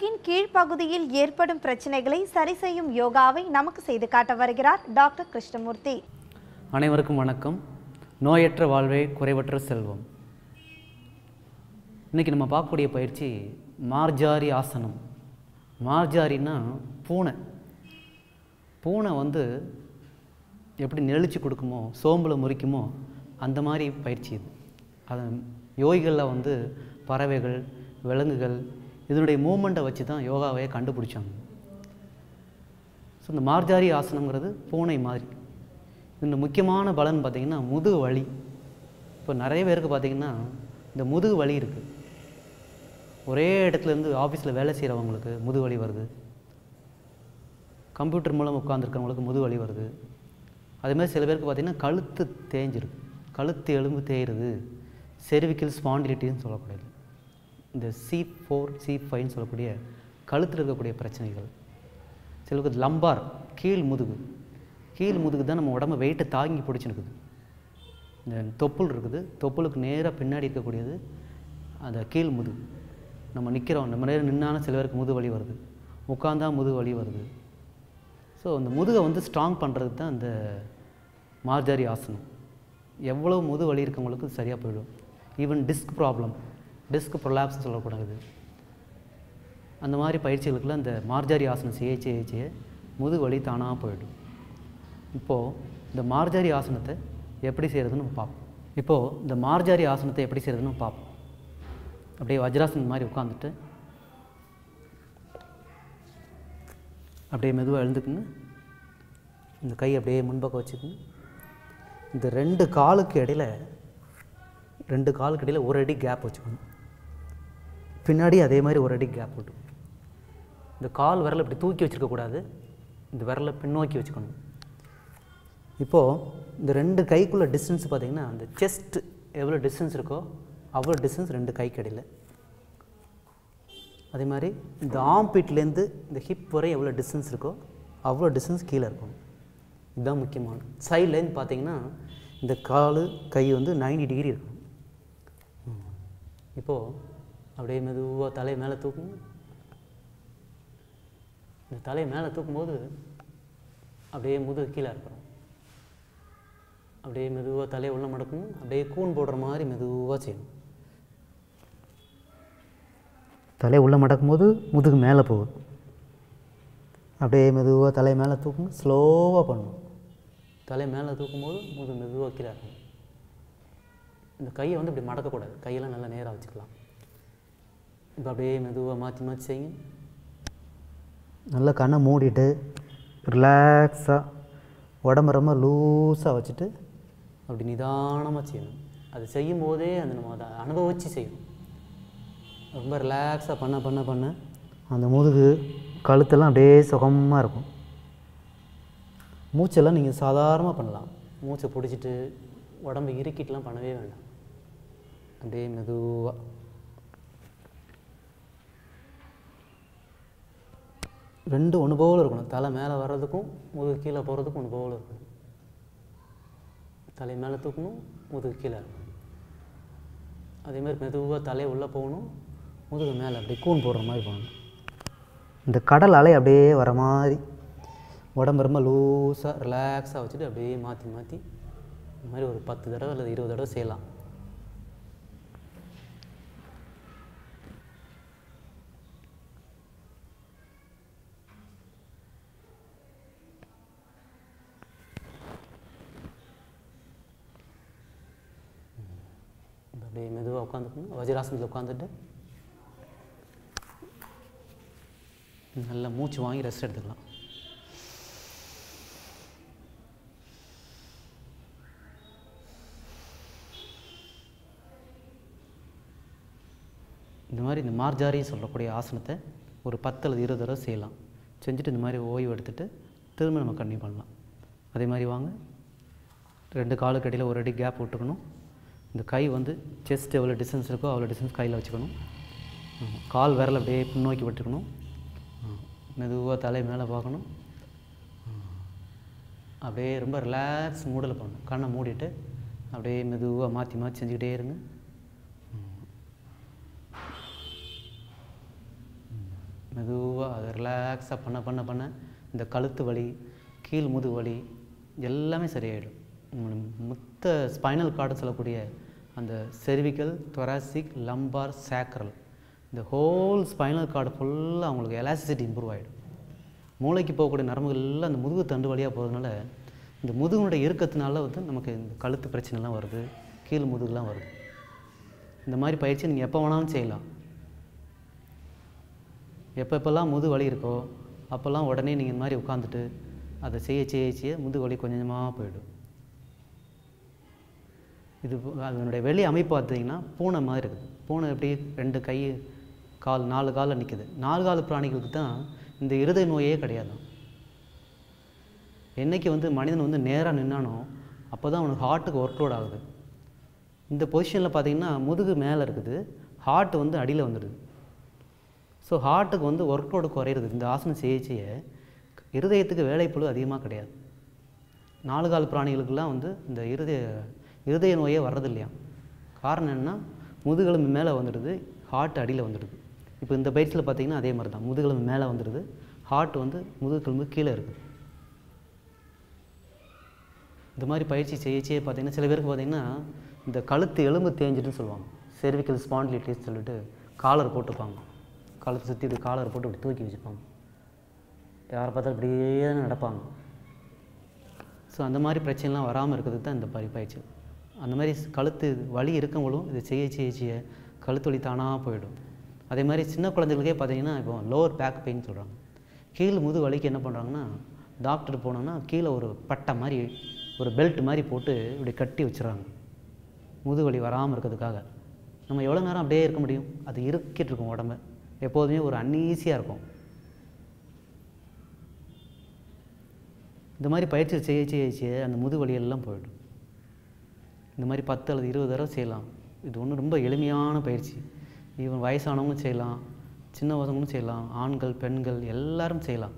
பகுதியில் ஏற்படும் பிரச்சனைகளை சரி செய்யும் யோகாவை நமக்கு செய்து காட்ட வருகிறார் டாக்டர் கிருஷ்ணமூர்த்தி. அனைவருக்கும் வணக்கம். நோயற்ற வாழ்வே குறைவற்ற செல்வம். இன்றைக்கி நம்ம பார்க்கக்கூடிய பயிற்சி மார்ஜாரி ஆசனம். மார்ஜாரின்னா பூனை. பூனை வந்து எப்படி நெளிச்சு கொடுக்குமோ சோம்பில் முறிக்குமோ அந்த மாதிரி பயிற்சி இது. அது யோகிகளில் வந்து பறவைகள் விலங்குகள் இதனுடைய மூமெண்ட்டை வச்சு தான் யோகாவையே கண்டுபிடிச்சாங்க. ஸோ இந்த மார்ஜாரி ஆசனங்கிறது பூனை மாதிரி. இந்த முக்கியமான பலன் பார்த்திங்கன்னா முதுகு வலி. இப்போ நிறைய பேருக்கு பார்த்திங்கன்னா இந்த முதுகு வலி இருக்குது ஒரே இடத்துலேருந்து ஆஃபீஸில் வேலை செய்கிறவங்களுக்கு முதுகு வலி வருது. கம்ப்யூட்டர் மூலம் உட்காந்துருக்கிறவங்களுக்கு முதுகு வலி வருது. அதேமாதிரி சில பேருக்கு பார்த்திங்கன்னா கழுத்து தேஞ்சிருக்கு. கழுத்து எலும்பு தேயிறது செர்விக்கல் ஸ்பாண்டிலிட்டின்னு சொல்லக்கூடியது இந்த சி ஃபோர் சி ஃபைவ்னு சொல்லக்கூடிய கழுத்தில் இருக்கக்கூடிய பிரச்சனைகள். சிலருக்கு லம்பார் கீழ் முதுகு. கீழ் முதுகு தான் நம்ம உடம்பு வெயிட்டை தாங்கி பிடிச்சிருக்குது. இந்த தொப்புள் இருக்குது. தொப்புளுக்கு நேராக பின்னாடி இருக்கக்கூடியது அந்த கீழ் முதுகு. நம்ம நிற்கிறோம் நம்ம நேரம் நின்னாலும் சில பேருக்கு முது வலி வருது. உட்காந்தா முது வலி வருது. ஸோ அந்த முதுகை வந்து ஸ்ட்ராங் பண்ணுறது தான் இந்த மார்ஜாரி ஆசனம். எவ்வளோ முது வலி இருக்கவங்களுக்கு சரியாக போயிடும். ஈவன் டிஸ்க் ப்ராப்ளம் டிஸ்க் ப்ரொலாப்ஸ்னு சொல்லக்கூடாது. அந்த மாதிரி பயிற்சிகளுக்கெல்லாம் இந்த மார்ஜாரி ஆசனம் செய்ய செய்ய செய்ய முதுகு வலி தானாக போயிடும். இப்போது இந்த மார்ஜாரி ஆசனத்தை எப்படி செய்கிறதுன்னு பார்ப்போம். இப்போது இந்த மார்ஜாரி ஆசனத்தை எப்படி செய்கிறதுன்னு பார்ப்போம். அப்படியே வஜ்ராசனம் மாதிரி உட்காந்துட்டு அப்படியே மெதுவாக எழுந்துக்குங்க இந்த கை அப்படியே முன்பக்கம் வச்சுக்குங்க இந்த ரெண்டு காலுக்கு இடையில ரெண்டு காலுக்கு இடையில ஒரு அடி கேப் வச்சுக்கணும். பின்னாடி அதே மாதிரி ஒரு அடி கேப் விட்டு இந்த கால் விரலை இப்படி தூக்கி வச்சுருக்கக்கூடாது இந்த விரலை பின்னோக்கி வச்சுக்கணும். இப்போது இந்த ரெண்டு கைக்குள்ளே டிஸ்டன்ஸ் பார்த்திங்கன்னா அந்த செஸ்ட் எவ்வளோ டிஸ்டன்ஸ் இருக்கோ அவ்வளோ டிஸ்டன்ஸ் ரெண்டு கைக்கு அடையில் அதே மாதிரி இந்த ஆம்பிட்லேருந்து இந்த ஹிப் வரை எவ்வளோ டிஸ்டன்ஸ் இருக்கோ அவ்வளோ டிஸ்டன்ஸ் கீழே இருக்கும். இதுதான் முக்கியமான. சைட்லேருந்து பார்த்தீங்கன்னா இந்த கால் கை வந்து 90 டிகிரி இருக்கும். இப்போது அப்படியே மெதுவாக தலையை மேலே தூக்குங்க. இந்த தலையை மேலே தூக்கும்போது அப்படியே முதுகு கீழே இருக்கிறோம் அப்படியே மெதுவாக தலையை உள்ள மடக்கும் அப்படியே கூன் போடுற மாதிரி மெதுவாக செய்யணும். தலையை உள்ளே மடக்கும்போது முதுகு மேலே போகுது அப்படியே மெதுவாக தலை மேலே தூக்குங்க. ஸ்லோவாக பண்ணணும். தலை மேலே தூக்கும்போது முதுகு மெதுவாக கீழே இருக்கும் இந்த கையை வந்து இப்படி மடக்கக்கூடாது. கையெல்லாம் நல்லா நேராக வச்சுக்கலாம். இப்போ அப்படியே மெதுவாக மாற்றி மாற்றி செய்யுங்க. நல்லா கண்ணை மூடிட்டு ரிலாக்ஸாக உடம்ப ரொம்ப லூஸாக வச்சுட்டு அப்படி நிதானமாக செய்யணும். அது செய்யும் போதே அந்த நம்ம அதை அனுபவித்து செய்யணும். ரொம்ப ரிலாக்ஸாக பண்ண பண்ண பண்ண அந்த முதுகு கழுத்தெல்லாம் அப்படியே சுகமாக இருக்கும். மூச்செல்லாம் நீங்கள் சாதாரணமாக பண்ணலாம். மூச்சை பிடிச்சிட்டு உடம்பு இறுக்கிட்டுலாம் பண்ணவே வேண்டாம். அப்படியே மெதுவாக ரெண்டு ஒன்று போல் இருக்கணும். தலை மேலே வர்றதுக்கும் முதுகு கீழே போகிறதுக்கும் ஒன்று போல் இருக்கணும். தலை மேலே தூக்கணும் முதுகு கீழே இருக்கணும். அதேமாதிரி மெதுவாக தலையை உள்ளே போகணும் முதுகு மேலே அப்படியே கூன் போடுற மாதிரி போகணும். இந்த கடல் அலை அப்படியே வர மாதிரி உடம்பு ரொம்ப லூஸாக ரிலாக்ஸாக வச்சுட்டு அப்படியே மாற்றி மாற்றி இந்த மாதிரி ஒரு பத்து தடவை அல்லது இருபது தடவை செய்யலாம் இப்ப அப்படியே மெதுவாக உட்காந்துக்கணும். வஜ்ராசனத்தில் உட்காந்துட்டு நல்லா மூச்சு வாங்கி ரெஸ்ட் எடுத்துக்கலாம். இந்த மாதிரி இந்த மார்ஜாரி சொல்லக்கூடிய ஆசனத்தை ஒரு பத்து அல்லது இருபது தடவை செய்யலாம். செஞ்சுட்டு இந்த மாதிரி ஓய்வு எடுத்துட்டு திரும்ப நம்ம கண்டினியூ பண்ணலாம். அதே மாதிரி வாங்க. ரெண்டு காலுக்கு அடியில் ஒரு அடி கேப் விட்டுக்கணும். இந்த கை வந்து செஸ்ட் எவ்வளோ டிஸ்டன்ஸ் இருக்கோ அவ்வளோ டிஸ்டன்ஸ் கையில் வச்சுக்கணும். கால் விரல் அப்படியே பின்னோக்கி விட்டுருக்கணும் மெதுவாக தலை மேலே பார்க்கணும். அப்படியே ரொம்ப ரிலாக்ஸ் மூடில் பண்ணணும் கண்ணை மூடிட்டு அப்படியே மெதுவாக மாற்றி மாற்றி செஞ்சுக்கிட்டே இருங்க. மெதுவாக அதை ரிலாக்ஸாக பண்ண பண்ண பண்ண இந்த கழுத்து வலி கீழ் முதுகு வலி எல்லாமே சரியாயிடும். மொத்த ஸ்பைனல் கார்டு சொல்லக்கூடிய அந்த செர்விக்கல் தொராசிக் லம்பார் சேக்ரல் இந்த ஹோல் ஸ்பைனல் கார்டு ஃபுல்லாக அவங்களுக்கு எலாசிசிட்டி இம்ப்ரூவ் ஆகிடும் மூளைக்கு போகக்கூடிய நரம்புகள் எல்லாம் அந்த முதுகு தண்டு வழியாக போகிறதுனால இந்த முதுகுனுடைய இறுக்கத்தினால வந்து நமக்கு இந்த கழுத்து பிரச்சனைலாம் வருது கீழ் முதுகுலாம் வருது. இந்த மாதிரி பயிற்சி நீங்கள் எப்போ வேணாலும் செய்யலாம். எப்போ எப்போல்லாம் வலி இருக்கோ அப்போல்லாம் உடனே நீங்கள் இந்த மாதிரி உட்காந்துட்டு அதை செய்ய செய்ய செய்ய முதுகு வலி கொஞ்சமாக போயிடும். இது அதனுடைய வெளி அமைப்பு பார்த்தீங்கன்னா பூனை மாதிரி இருக்குது. பூனை எப்படி ரெண்டு கை கால் நாலு காலில் நிற்குது நாலு கால் பிராணிகளுக்கு தான் இந்த இருதய நோயே கிடையாது. என்னைக்கு வந்து மனிதன் வந்து நேராக நின்னானோ அப்போ தான் அவனுக்கு ஹார்ட்டுக்கு ஒர்க் லோட் ஆகுது. இந்த பொசிஷனில் பார்த்தீங்கன்னா முதுகு மேலே இருக்குது. ஹார்ட் வந்து அடியில் வந்துடுது. ஸோ ஹார்ட்டுக்கு வந்து ஒர்க் லோடு குறையிறது. இந்த ஆசனம் சிகிச்சையை இருதயத்துக்கு வேலைப்பளு அதிகமாக கிடையாது. நாலு கால் பிராணிகளுக்கெல்லாம் வந்து இந்த இருதய இருதய நோயே வர்றது இல்லையா காரணம் என்னன்னா முதுகெலும்பு மேலே வந்துடுது ஹார்ட் அடியில் வந்துடுது. இப்போ இந்த பயிற்சியில் பார்த்தீங்கன்னா அதே மாதிரி தான். முதுகெலும்பு மேலே வந்துடுது ஹார்ட் வந்து முதுகெலும்பு கீழே இருக்குது இந்த மாதிரி பயிற்சி செய்யச்சே பார்த்தீங்கன்னா சில பேருக்கு பார்த்தீங்கன்னா இந்த கழுத்து எலும்பு தேஞ்சிட்டுன்னு சொல்லுவாங்க. செர்விக்கல் ஸ்பாண்டிலிட்டிஸ் சொல்லிட்டு காலர் போட்டுப்பாங்க கழுத்தை சுற்றி இப்படி காலர் போட்டு இப்படி தூக்கி வச்சுப்பாங்க. யாரை பார்த்தாலும் இப்படியே தான் நடப்பாங்க. ஸோ அந்த மாதிரி பிரச்சனைலாம் வராமல் இருக்கிறது தான் இந்த மாதிரி பயிற்சி. அந்த மாதிரி ஸ்- கழுத்து வலி இருக்கவங்களும் இது செய்ய செய்ய செய்ய கழுத்து வலி தானாக போயிடும். அதே மாதிரி சின்ன குழந்தைகளுக்கே பார்த்தீங்கன்னா இப்போ லோவர் பேக் பெயின் சொல்கிறாங்க கீழ் முது வலிக்கு என்ன பண்ணுறாங்கன்னா டாக்டர் போனோன்னா கீழே ஒரு பட்டை மாதிரி ஒரு பெல்ட் மாதிரி போட்டு இப்படி கட்டி வச்சுறாங்க முது வலி வராமல் இருக்கிறதுக்காக. நம்ம எவ்வளோ நேரம் அப்படியே இருக்க முடியும்? அது இருக்கிட்டு இருக்கும் உடம்பு. எப்போதுமே ஒரு அன்ஈஸியாக இருக்கும். இந்த மாதிரி பயிற்சி செய்ய செய்ய செய்ய அந்த முதுகு போயிடும். இந்த மாதிரி பத்து அல்லது இருபது தடவை செய்யலாம். இது ஒன்று ரொம்ப எளிமையான பயிற்சி. ஈவன் வயசானவங்களும் செய்யலாம். சின்ன பசங்களும் செய்யலாம். ஆண்கள் பெண்கள் எல்லாரும் செய்யலாம்.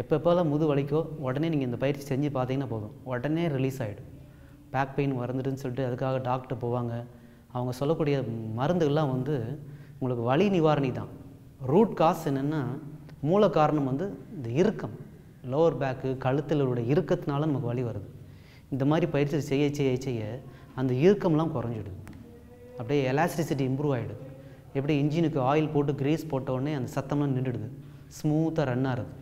எப்பப்போலாம் முது வலிக்கோ உடனே நீங்கள் இந்த பயிற்சி செஞ்சு பார்த்தீங்கன்னா போதும். உடனே ரிலீஸ் ஆகிடும் பேக் பெயின் வந்துடுன்னு சொல்லிட்டு அதுக்காக டாக்டர் போவாங்க. அவங்க சொல்லக்கூடிய மருந்துகள்லாம் வந்து உங்களுக்கு வலி நிவாரணி தான். ரூட் காஸ் என்னென்னா மூல காரணம் வந்து இந்த இறுக்கம். லோவர் பேக்கு கழுத்தில் உள்ள இறுக்கத்தினால நமக்கு வலி வருது. இந்த மாதிரி பயிற்சி செய்ய செய்ய செய்ய அந்த இறுக்கம்லாம் குறைஞ்சிடுது. அப்படியே எலாஸ்டிசிட்டி இம்ப்ரூவ் ஆகிடுது எப்படி இன்ஜினுக்கு ஆயில் போட்டு கிரீஸ் போட்ட உடனே அந்த சத்தம்லாம் நின்றுடுது. ஸ்மூத்தாக ரன் ஆகுது.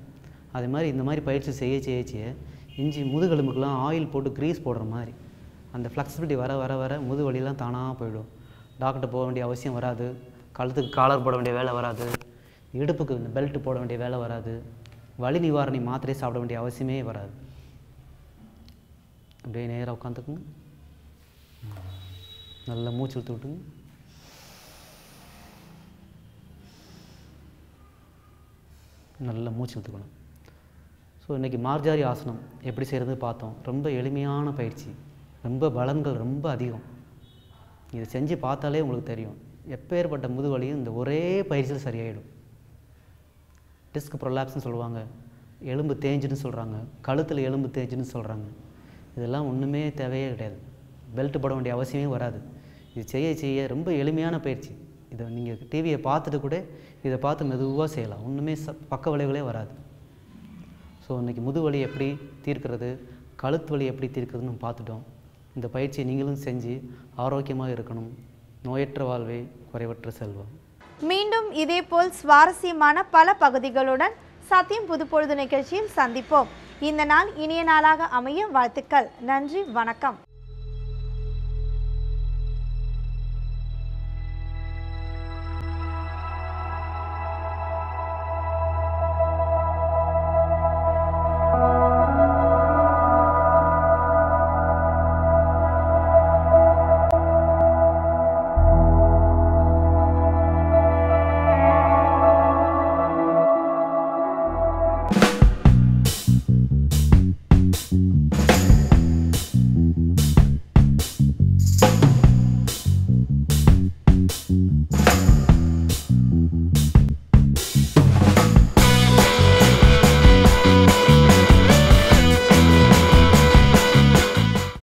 அதே மாதிரி இந்த மாதிரி பயிற்சி செய்ய செய்ய செய்ய இஞ்சி முதுகெலும்புக்கெலாம் ஆயில் போட்டு கிரீஸ் போடுற மாதிரி அந்த ஃப்ளெக்சிபிலிட்டி வர வர வர முது வலிலாம் தானாக போயிடும். டாக்டர் போக வேண்டிய அவசியம் வராது. கழுத்துக்கு காலர் போட வேண்டிய வேலை வராது. இடுப்புக்கு இந்த பெல்ட் போட வேண்டிய வேலை வராது. வலி நிவாரணி மாத்திரை சாப்பிட வேண்டிய அவசியமே வராது. அப்படியே நேராக உட்காந்துக்குங்க. நல்லா மூச்சு இழுத்து விட்டுங்க. நல்லா மூச்சு இழுத்துக்கணும். ஸோ இன்றைக்கி மார்ஜாரி ஆசனம் எப்படி செய்கிறது பார்த்தோம். ரொம்ப எளிமையான பயிற்சி. ரொம்ப பலன்கள் ரொம்ப அதிகம். இதை செஞ்சு பார்த்தாலே உங்களுக்கு தெரியும். எப்பேற்பட்ட முதுவலியும் இந்த ஒரே பயிற்சியில் சரியாயிடும். டிஸ்க் ப்ரொலாப்ஸ்னு சொல்லுவாங்க. எலும்பு தேஞ்சுன்னு சொல்கிறாங்க கழுத்தில் எலும்பு தேஞ்சுன்னு சொல்கிறாங்க இதெல்லாம் ஒன்றுமே தேவையே கிடையாது. பெல்ட் போட வேண்டிய அவசியமே வராது. இது செய்ய செய்ய ரொம்ப எளிமையான பயிற்சி. இதை நீங்கள் டிவியை பார்த்துட்டு கூட இதை பார்த்து மெதுவாக செய்யலாம். ஒன்றுமே ச பக்க விளைவுகளே வராது. ஸோ இன்றைக்கி முதுவலி எப்படி தீர்க்கிறது கழுத்து வலி எப்படி தீர்க்கிறதுன்னு பார்த்துட்டோம். இந்த பயிற்சியை நீங்களும் செஞ்சு ஆரோக்கியமாக இருக்கணும். நோயற்ற வாழ்வே குறைவற்ற செல்வம். மீண்டும் இதேபோல் சுவாரஸ்யமான பல பகுதிகளுடன் சத்தியம் புதுப்பொழுது நிகழ்ச்சியில் சந்திப்போம். இந்த நாள் இனிய நாளாக அமைய வாழ்த்துக்கள். நன்றி வணக்கம்.